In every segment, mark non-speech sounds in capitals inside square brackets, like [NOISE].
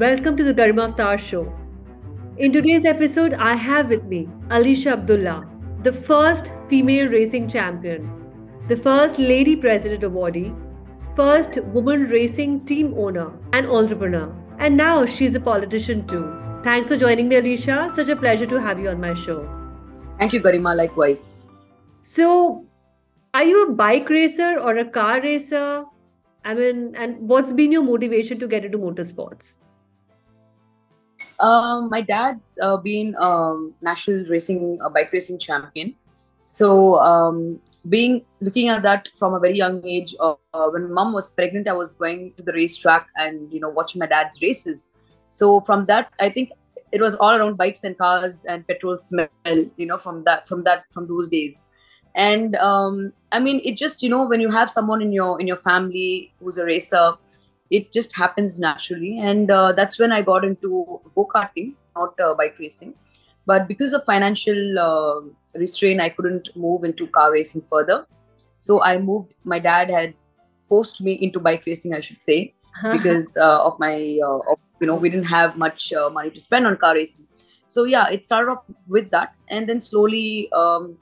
Welcome to the Garima Avtar Show. In today's episode, I have with me Alisha Abdullah, the first female racing champion, the first lady president awardee, first woman racing team owner and entrepreneur. And now she's a politician too. Thanks for joining me, Alisha. Such a pleasure to have you on my show. Thank you, Garima. Likewise. So, are you a bike racer or a car racer? I mean, and what's been your motivation to get into motorsports? Um, my dad's uh, been um, national racing uh, bike racing champion. So um, being looking at that from a very young age, uh, uh, when mom was pregnant, I was going to the racetrack and you know watching my dad's races. So from that, I think it was all around bikes and cars and petrol smell. You know, from that from that from those days. And um, I mean, it just you know when you have someone in your in your family who's a racer, it just happens naturally. And uh, that's when i got into go-karting not uh, bike racing. But because of financial uh, restraint i couldn't move into car racing further. So i moved my dad had forced me into bike racing i should say [LAUGHS] because uh, of my uh, of, you know we didn't have much uh, money to spend on car racing. So yeah it started off with that. And then slowly um,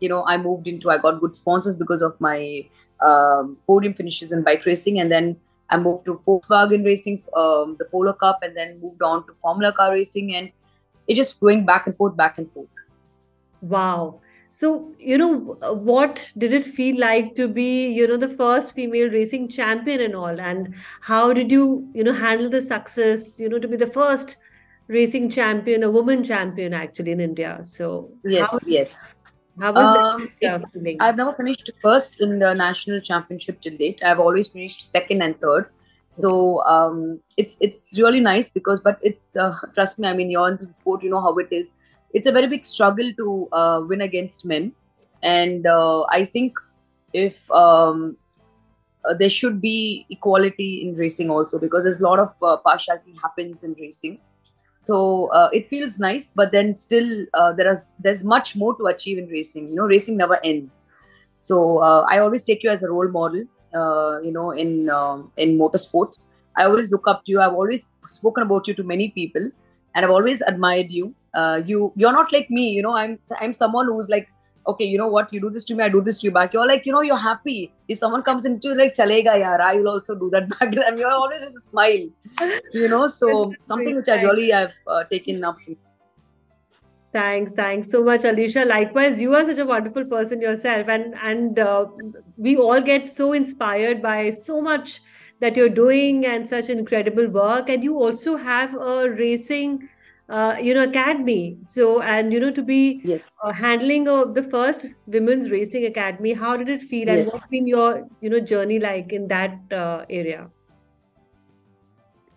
you know i moved into i got good sponsors because of my um, podium finishes in bike racing. And then I moved to Volkswagen racing, um, the Polo Cup, and then moved on to Formula Car racing, and it just going back and forth, back and forth. Wow. So, you know, what did it feel like to be, you know, the first female racing champion and all? And how did you, you know, handle the success, you know, to be the first racing champion, a woman champion actually in India? So, yes, how, yes. How was um, it, I've never finished first in the national championship till date. I've always finished second and third. So um, it's it's really nice because, but it's uh, [LAUGHS] trust me. I mean, you're into the sport, you know how it is. It's a very big struggle to uh, win against men, and uh, I think if um, uh, there should be equality in racing also because there's a lot of uh, partiality happens in racing so uh, it feels nice but then still uh, there's much more to achieve in racing. You know racing never ends. So uh, i always take you as a role model uh, you know in um, in motorsports. I always look up to you. I've always spoken about you to many people and i've always admired you. Uh, you you're not like me you know. I'm i'm someone who's like okay, you know what, you do this to me, I do this to you back. You're like, you know, you're happy. If someone comes into like, chalega yaar, I will also do that [LAUGHS] back. And you're always with a smile, you know. So something which I really have uh, taken up. Thanks, thanks so much, Alisha. Likewise, you are such a wonderful person yourself, and and uh, we all get so inspired by so much that you're doing and such incredible work. And you also have a racing uh, you know academy. So and you know to be yes. uh, handling uh, the first women's racing academy how did it feel and what's been your you know journey like in that uh, area?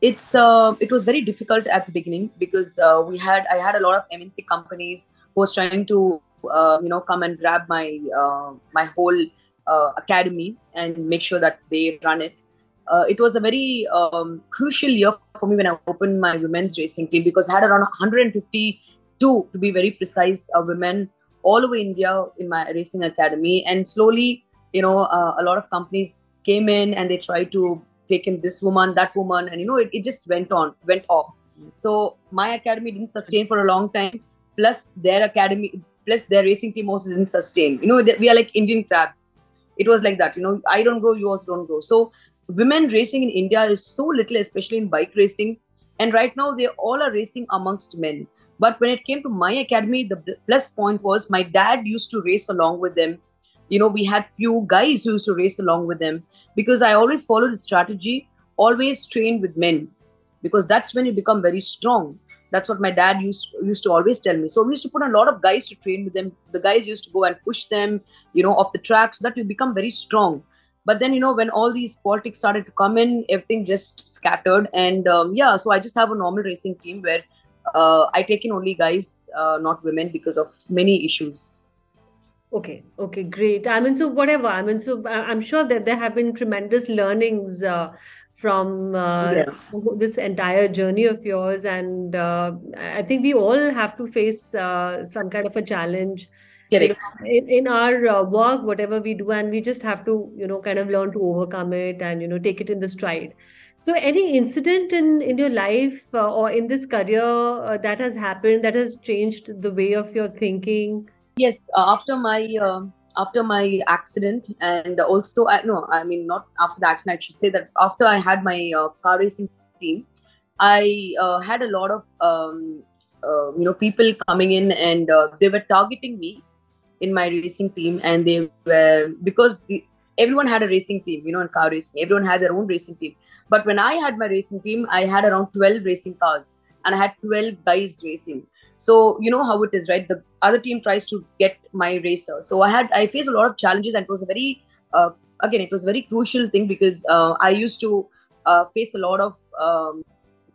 It's uh, it was very difficult at the beginning because uh, we had i had a lot of mnc companies who was trying to you know come and grab my my whole academy and make sure that they run it uh, it was a very um, crucial year for me when I opened my women's racing team because I had around 152, to be very precise, uh, women all over India in my racing academy. And slowly, you know, uh, a lot of companies came in and they tried to take in this woman, that woman, and you know, it, it just went on, went off. So my academy didn't sustain for a long time. Plus their academy, plus their racing team also didn't sustain. You know, we are like Indian crabs. It was like that. You know, I don't grow, you also don't grow. So women racing in India is so little, especially in bike racing. And right now, they all are racing amongst men. But when it came to my academy, the plus point was my dad used to race along with them. You know, we had few guys who used to race along with them because I always follow the strategy always train with men because that's when you become very strong. That's what my dad used used to always tell me. So we used to put a lot of guys to train with them. The guys used to go and push them, you know, off the track so that you become very strong but then you know when all these politics started to come in everything just scattered. And um, yeah so i just have a normal racing team where uh, i take in only guys uh, not women because of many issues. Okay. Okay great. I mean so whatever. I mean so i'm sure that there have been tremendous learnings uh, from uh, yeah. this entire journey of yours. And uh, i think we all have to face uh, some kind of a challenge Correct. in, in our uh, work whatever we do and we just have to you know kind of learn to overcome it and you know take it in the stride So, any incident in in your life uh, or in this career uh, that has happened that has changed the way of your thinking? Yes, uh, after my um after my accident, and also I no, I mean not after the accident. I should say that after I had my uh, car racing team, I uh, had a lot of um, uh, you know people coming in, and uh, they were targeting me in my racing team, and they were because the, everyone had a racing team, you know, in car racing. Everyone had their own racing team but when I had my racing team, I had around 12 racing cars and I had 12 guys racing. So you know how it is, right? The other team tries to get my racer. So I had I faced a lot of challenges and it was a very uh, again it was a very crucial thing because uh, I used to uh, face a lot of um,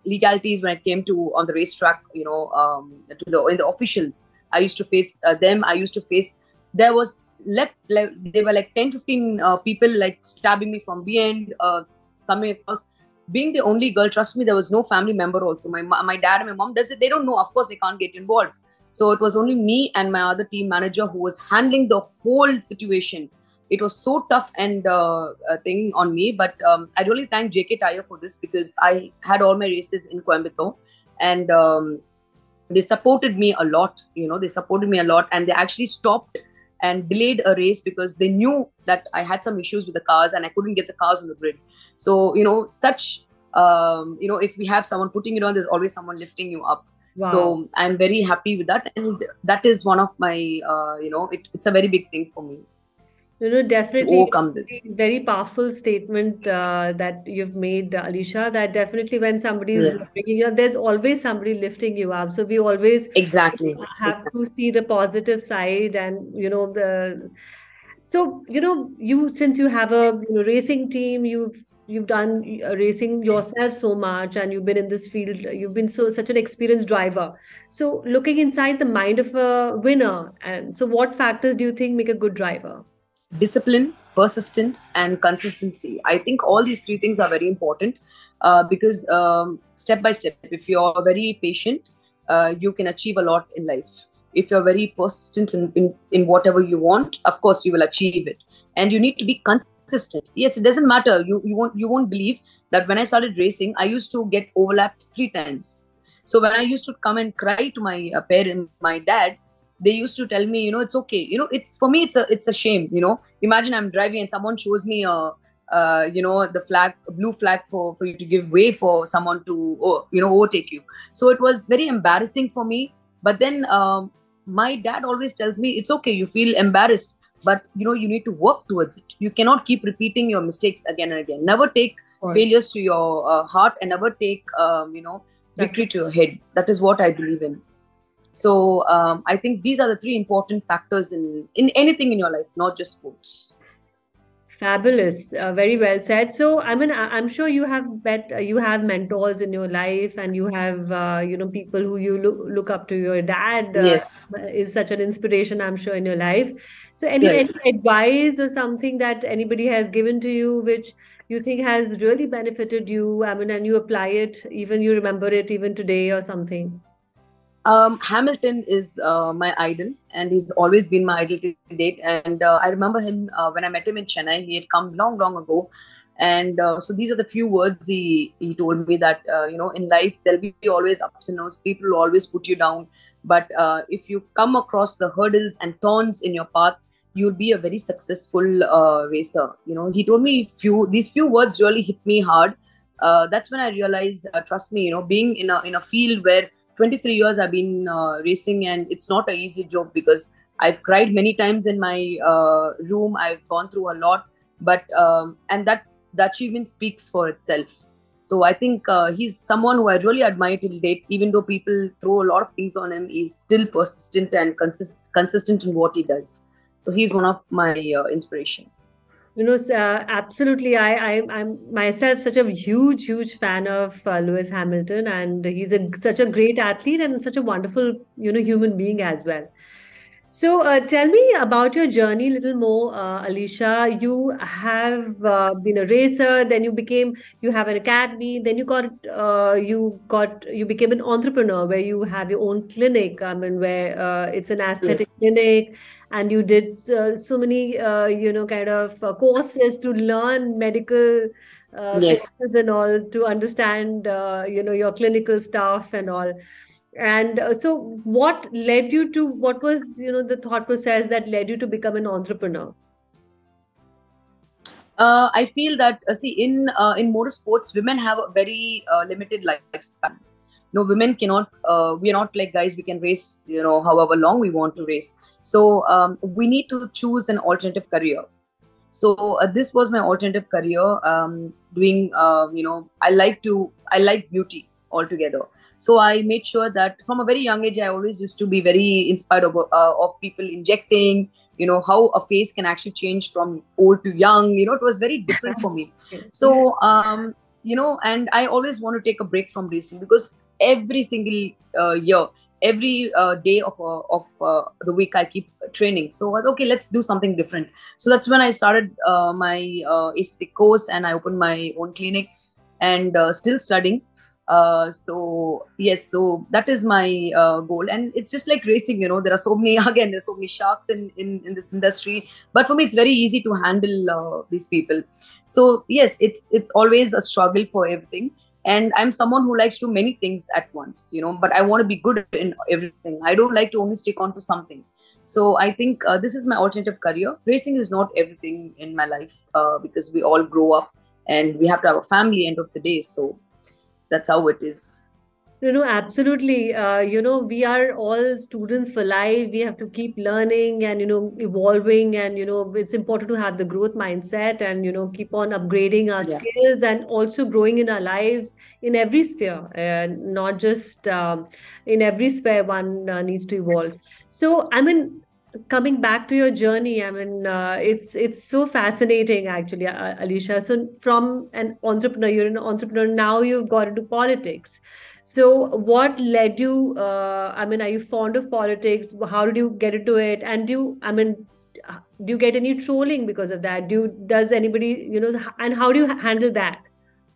legalities when it came to on the racetrack. You know, um, to the in the officials. I used to face uh, them. I used to face. There was left. left they were like 10, 15 uh, people like stabbing me from behind. Uh, coming across being the only girl trust me there was no family member also my my dad and my mom does it they don't know of course they can't get involved so it was only me and my other team manager who was handling the whole situation it was so tough and uh, thing on me but um, i really thank JK Tyre for this because i had all my races in coimbatore and um, they supported me a lot you know they supported me a lot and they actually stopped and delayed a race because they knew that i had some issues with the cars and i couldn't get the cars on the grid. So you know such um, you know if we have someone putting it on there's always someone lifting you up. Wow. so i'm very happy with that and that is one of my uh, you know it, it's a very big thing for me you know definitely. overcome this. very powerful statement uh, that you've made alisha that definitely when somebody is yeah. you know there's always somebody lifting you up. So we always exactly. [LAUGHS] have to see the positive side and you know the so you know you since you have a you know racing team you've you've done uh, racing yourself so much and you've been in this field you've been so such an experienced driver. So looking inside the mind of a winner and so what factors do you think make a good driver discipline persistence and consistency i think all these three things are very important uh, because um, step by step if you're very patient uh, you can achieve a lot in life if you're very persistent in, in, in whatever you want of course you will achieve it and you need to be consistent. Yes, it doesn't matter. You you won't you won't believe that when I started racing, I used to get overlapped three times. So when I used to come and cry to my uh, parent, my dad, they used to tell me, you know, it's okay. You know, it's for me, it's a it's a shame. You know, imagine I'm driving and someone shows me a. Uh, you know the flag blue flag for for you to give way for someone to oh, you know overtake you. So it was very embarrassing for me. But then um, my dad always tells me it's okay you feel embarrassed but you know you need to work towards it. You cannot keep repeating your mistakes again and again. Never take failures to your uh, heart and never take um, you know victory to your head. That is what i believe in so um, i think these are the three important factors in in anything in your life not just sports Fabulous, uh, very well said. So, I mean, I, am sure you have bet uh, you have mentors in your life, and you have uh, you know people who you look look up to. Your dad, uh, yes, is such an inspiration. I'm sure in your life. So, any, any advice or something that anybody has given to you, which you think has really benefited you? I mean, and you apply it, even you remember it even today or something. Um, Hamilton is uh, my idol, and he's always been my idol to date. And uh, I remember him uh, when I met him in Chennai. He had come long, long ago, and uh, so these are the few words he he told me that uh, you know in life there'll be always ups and downs. People will always put you down, but uh, if you come across the hurdles and thorns in your path, you'll be a very successful racer. You know, he told me few these few words really hit me hard. that's when I realized, trust me, you know, being in a in a field where 23 years I've been uh, racing, and it's not an easy job because I've cried many times in my uh, room. I've gone through a lot, but um, and that the achievement speaks for itself. So I think uh, he's someone who I really admire till date. Even though people throw a lot of things on him, he's still persistent and consist- consistent in what he does. So he's one of my uh, inspiration you know uh, absolutely. I, I i'm myself such a huge huge fan of uh, lewis hamilton and he's a such a great athlete and such a wonderful you know human being as well So, uh, tell me about your journey a little more, uh, Alisha. You have uh, been a racer, then you became, you have an academy, then you got, uh, you got, you became an entrepreneur where you have your own clinic. I mean, where uh, it's an aesthetic Yes. clinic, and you did uh, so many, uh, you know, kind of uh, courses to learn medical uh, Yes. and all to understand, uh, you know, your clinical stuff and all. And uh, so, what led you to what was, you know, the thought process that led you to become an entrepreneur? Uh, I feel that uh, see in uh, in motorsports, women have a very uh, limited lifespan. No, women cannot. Uh, we are not like guys. We can race, you know, however long we want to race. So um, we need to choose an alternative career. So this was my alternative career. Um, doing, you know, I like to. I like beauty altogether. So I made sure that from a very young age, I always used to be very inspired of, uh, of people injecting, you know how a face can actually change from old to young. You know it was very different for me. [LAUGHS] So um you know and i always want to take a break from racing because every single uh, year every uh, day of uh, of uh, the week i keep training. So I thought, okay let's do something different. So that's when i started uh, my uh, aesthetic course and i opened my own clinic and uh, still studying uh so yes so that is my uh, goal. And it's just like racing you know there are so many [LAUGHS] again there's so many sharks in in, in this industry. But for me it's very easy to handle uh, these people. So yes it's it's always a struggle for everything. And i'm someone who likes to do many things at once you know but i want to be good in everything. I don't like to only stick on to something. So i think uh, this is my alternative career. Racing is not everything in my life uh, because we all grow up and we have to have a family end of the day. So that's how it is you know absolutely. Uh, you know, we are all students for life. We have to keep learning and, you know, evolving. And, you know, it's important to have the growth mindset and, you know, keep on upgrading our yeah skills and also growing in our lives in every sphere, and not just um, in every sphere one uh, needs to evolve. So, I mean, coming back to your journey, I mean, uh, it's it's so fascinating actually, uh, Alisha. So, from an entrepreneur, you're an entrepreneur now. You've got into politics. So, what led you? Uh, I mean, are you fond of politics? How did you get into it? And do you, I mean, do you get any trolling because of that? Do you, does anybody, you know, and how do you handle that?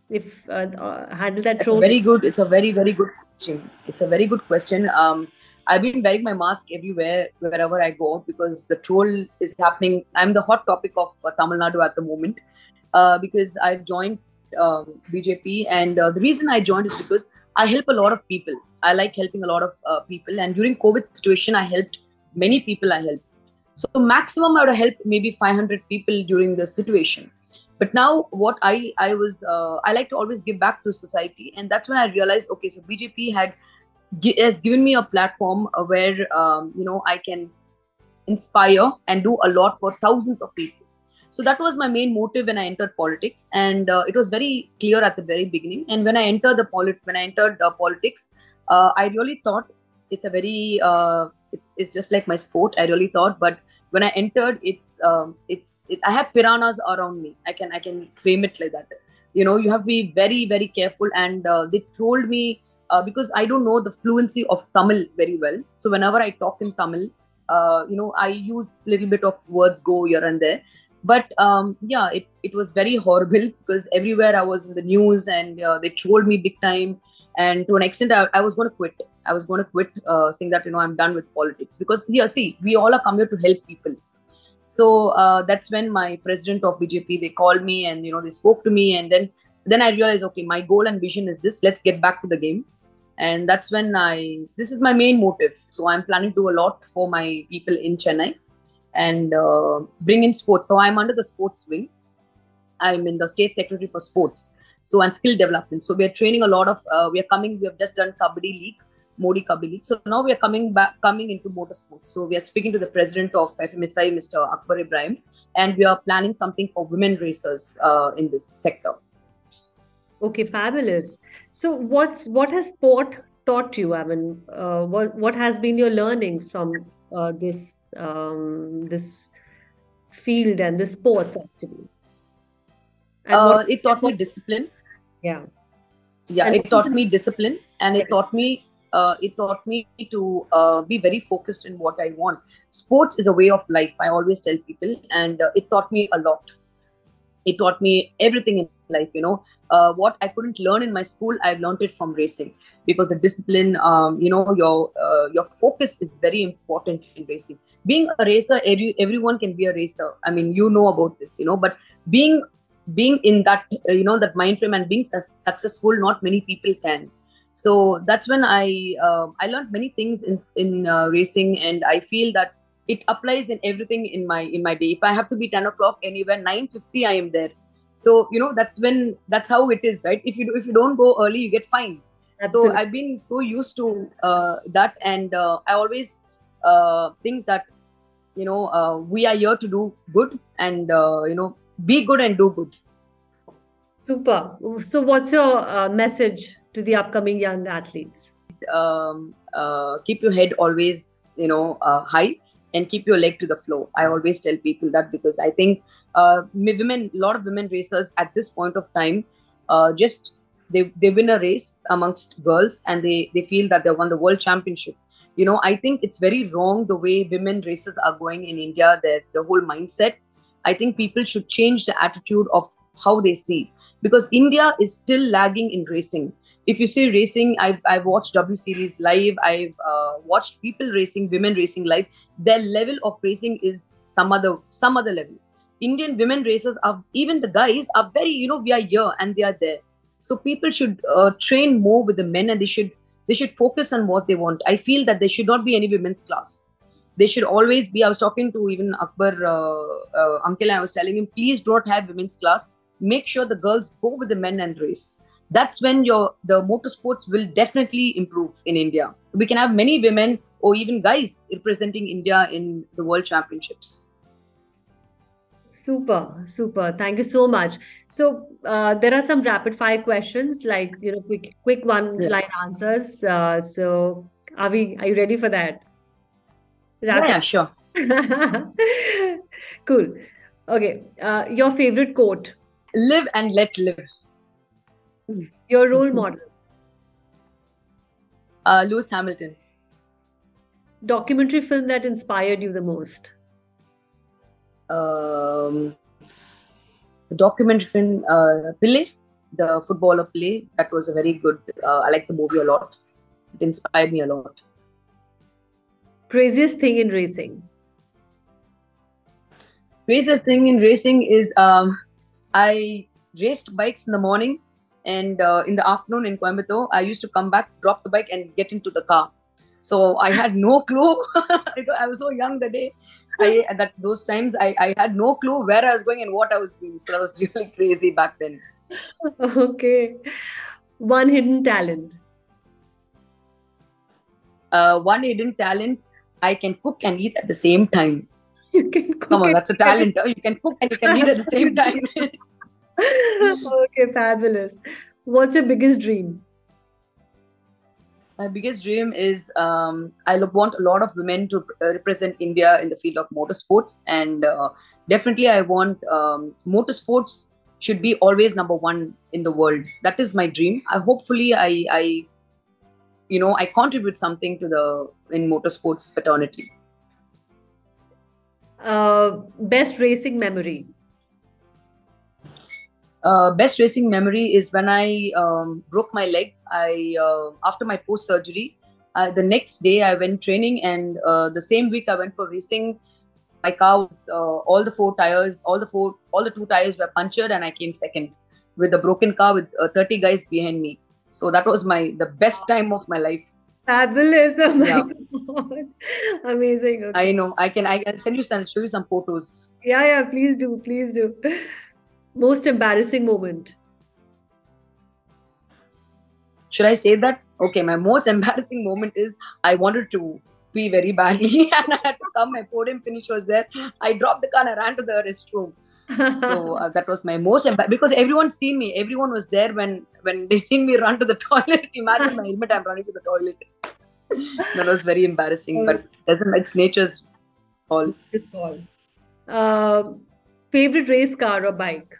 If uh, uh, handle that it's troll? very good it's a very very good question it's a very good question um i've been wearing my mask everywhere wherever i go because the troll is happening. I'm the hot topic of uh, tamil nadu at the moment uh, because i've joined um, bjp and uh, the reason i joined is because i help a lot of people. I like helping a lot of uh, people and during covid situation i helped many people i helped. So maximum i would have helped maybe 500 people during the situation. But now what i i was uh, i like to always give back to society and that's when i realized okay so bjp had has given me a platform uh, where um, you know i can inspire and do a lot for thousands of people so that was my main motive when i entered politics and uh, it was very clear at the very beginning and when i entered the polit when i entered the politics uh, i really thought it's a very uh, it's, it's just like my sport i really thought but when I entered, it's um, it's it, I have piranhas around me. I can I can frame it like that. You know, you have to be very very careful. And uh, they told me uh, because I don't know the fluency of Tamil very well. So whenever I talk in Tamil, uh, you know, I use little bit of words go here and there. But um, yeah, it it was very horrible [LAUGHS] because everywhere I was in the news and uh, they trolled me big time. And to an extent, I, I was going to quit. I was going to quit, uh, saying that you know I'm done with politics because here, see, we all are come here to help people. So uh, that's when my president of BJP they called me and you know they spoke to me and then then I realized okay, my goal and vision is this. Let's get back to the game, and that's when I this is my main motive. So I'm planning to do a lot for my people in Chennai and uh, bring in sports. So I'm under the sports wing. I'm in the state secretary for sports so and skill development so we are training a lot of uh, we are coming we have just done kabaddi league modi kabaddi league so now we are coming back coming into motorsports so we are speaking to the president of fmsi mr akbar ebrahim and we are planning something for women racers uh, in this sector Okay, fabulous. So, what's what has sport taught you? I mean, uh, what what has been your learnings from uh, this um, this field and the sports actually? And uh, what, it taught me discipline yeah, yeah and it taught me [LAUGHS] discipline and it taught me uh, it taught me to uh, be very focused in what I want. Sports is a way of life. I always tell people, and uh, it taught me a lot. It taught me everything in life. You know, uh, what I couldn't learn in my school, I've learned it from racing because the discipline, um, you know, your uh, your focus is very important in racing. Being a racer, every, everyone can be a racer. I mean, you know about this, you know, but being being in that uh, you know that mind frame and being su- successful, not many people can so that's when i uh, i learned many things in in uh, racing and i feel that it applies in everything in my in my day. If i have to be 10 o'clock anywhere 9.50 i am there. So you know that's when that's how it is right? If you do, if you don't go early you get fined Absolutely. so i've been so used to uh, that and uh, i always uh, think that you know uh, we are here to do good and you know be good and do good. Super. So what's your message to the upcoming young athletes? Um, uh, keep your head always, you know, uh, high and keep your leg to the floor. I always tell people that because I think uh, women, a lot of women racers at this point of time, uh, just they they win a race amongst girls and they they feel that they won the world championship. You know, I think it's very wrong the way women races are going in India. Their the whole mindset. I think people should change the attitude of how they see because India is still lagging in racing if you say racing, I've, I've watched W Series live, I've uh, watched people racing, women racing live. Their level of racing is some other some other level. Indian women racers are even the guys are very you know we are here and they are there. So people should uh, train more with the men and they should they should focus on what they want. I feel that there should not be any women's class. They should always be. I was talking to even Akbar uh, uh uncle and I was telling him, please don't have women's class. Make sure the girls go with the men and race that's when your the motorsports will definitely improve in India. We can have many women or even guys representing India in the world championships. Super, super. Thank you so much. So uh, there are some rapid fire questions, like you know, quick, quick one line yeah. answers. Uh, so, are we? Are you ready for that? Rapid. Yeah, sure. [LAUGHS] cool. Okay. Uh, your favorite quote? Live and let live. Your role model? Uh, Lewis Hamilton. Documentary film that inspired you the most? Um, the documentary film uh, Pele, the footballer Pele. That was a very good. Uh, I like the movie a lot. It inspired me a lot. Craziest thing in racing? Craziest thing in racing is um, I raced bikes in the morning and uh, in the afternoon in Coimbatore, I used to come back, drop the bike, and get into the car. So I had no [LAUGHS] clue. [LAUGHS] I was so young that day. I, that those times I, I had no clue where I was going and what I was doing. So that was [LAUGHS] really crazy back then. Okay. One hidden talent. Uh, one hidden talent. I can cook and eat at the same time. You can Come on, that's a talent. You can cook and you can eat at the same time. Okay, fabulous. What's your biggest dream? My biggest dream is um, I want a lot of women to uh, represent India in the field of motorsports, and uh, definitely I want um, motorsports should be always number one in the world. That is my dream. I, hopefully, I, I, you know, I contribute something to the in motorsports fraternity. Uh, best racing memory uh, best racing memory is when I um, broke my leg. I uh, after my post surgery, uh, the next day I went training, and uh, the same week I went for racing. My car was uh, all the four tires, all the four, all the two tires were punctured, and I came second with a broken car with uh, 30 guys behind me. So that was my the best time of my life. Fabulous! Oh my yeah. god, [LAUGHS] amazing. Okay. I know. I can. I can send you some, show you some photos. Yeah, yeah. Please do. Please do. Most embarrassing moment? Should I say that? Okay, my most [LAUGHS] embarrassing moment is I wanted to pee very badly [LAUGHS] and I had to come. My podium finish was there. I dropped the car and I ran to the restroom. [LAUGHS] so uh, that was my most embarrassing because everyone seen me. Everyone was there when when they seen me run to the toilet. Imagine my helmet, I'm running to the toilet. that was very embarrassing, but doesn't it's nature's all. It's all. Uh, favorite race car or bike?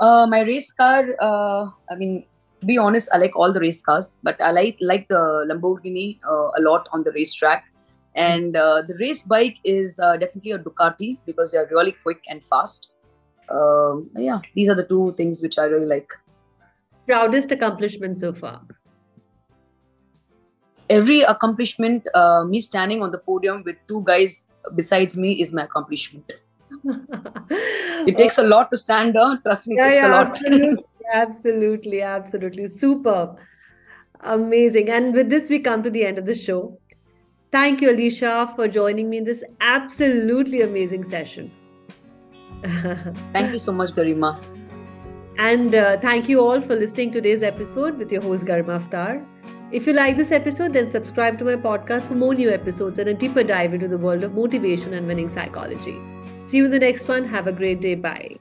Uh, my race car, uh, I mean, to be honest, I like all the race cars, but I like like the Lamborghini uh, a lot on the racetrack. And uh, the race bike is uh, definitely a Ducati because they are really quick and fast. Um, yeah, these are the two things which I really like. Proudest accomplishment so far? Every accomplishment, uh, me standing on the podium with two guys besides me is my accomplishment. It takes a lot to stand on. Trust me, yeah, it takes yeah, a lot. Absolutely, absolutely, absolutely. Superb. Amazing. And with this, we come to the end of the show. Thank you, Alisha, for joining me in this absolutely amazing session. thank you so much, Garima. And uh, thank you all for listening to today's episode with your host, Garima Avtar. If you like this episode, then subscribe to my podcast for more new episodes and a deeper dive into the world of motivation and winning psychology. See you in the next one. Have a great day. Bye.